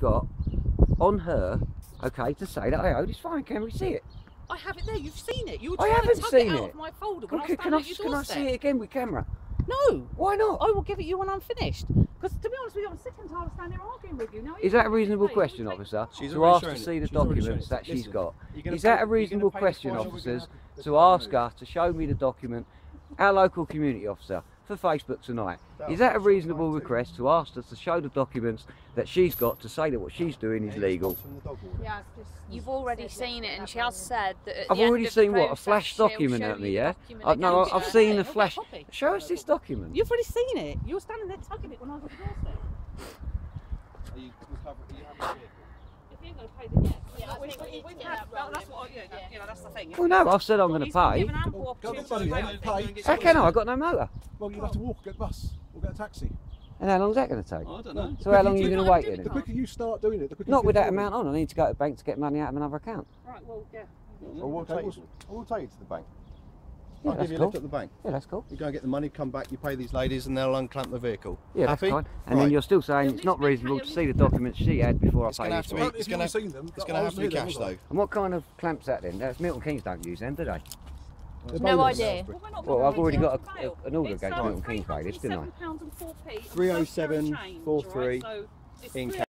got on her, okay, to say that I owed. It's fine. Can we see it? I have it there. You've seen it. You were I trying haven't to tug seen it out it. of my folder when Okay, I was can I, your can I see it again with camera? No. Why not? I will give it you when I'm finished. Because to be honest with you, I'm sick and tired of standing here arguing with you. Now, Is that a reasonable Hey, question, officer, She's to ask to see it. the She's documents that she's Listen, got? Is that pay- a reasonable question, fine or we're gonna officers, to ask removed. her to show me the document, our local community officer, for Facebook tonight? That Is that a reasonable request to ask us to show the documents that she's got to say that what she's doing is legal? response from the dog warden? Yeah, you've already seen it, and she has said that. At I've the end already of the seen what, a flash document at me, yeah? document Uh, no, again. I've seen the I've got a flash. Show us this document. You've already seen it. You were standing there tugging it when I was at the doorstep. Are you recover- are you having a vehicle? Going to pay, then yes. Yeah, I think we we- need to get that rolling. That's what, I- yeah, Yeah. you know, that's the thing. Well, no, I've said I'm going to He's been pay. given ample Well, go opportunity the money to then, pay. pay. How can I? I've got no motor. Well, you'll have to walk, or get a bus, or get a taxi. And how long's that going to take? I don't know. So how long are you going to wait to then? The quicker you start doing it, the quicker Not you with that forward. amount on. I need to go to the bank to get money out of another account. Right, well, yeah. Well, we'll take you. well- We'll take you to the bank. Yeah, I'll that's give you a cool. lift at the bank. Yeah, that's cool. You go and get the money, come back, you pay these ladies, and they'll unclamp the vehicle. Yeah, that's fine. And then you're still saying You'll it's not reasonable to see the documents she had before It's I gonna pay have this to be- Apparently, it's if you've gonna- not seen them, It's going to have was to be cash wasn't though. And what kind of clamps that then? That's Milton Keynes don't use them, do they? They're No idea. Well, Well, I've already got you a- an order It's, against Milton Keynes Bailiffs, didn't I? £307.04p, and 307, plus change, 43 right? So it's in cash.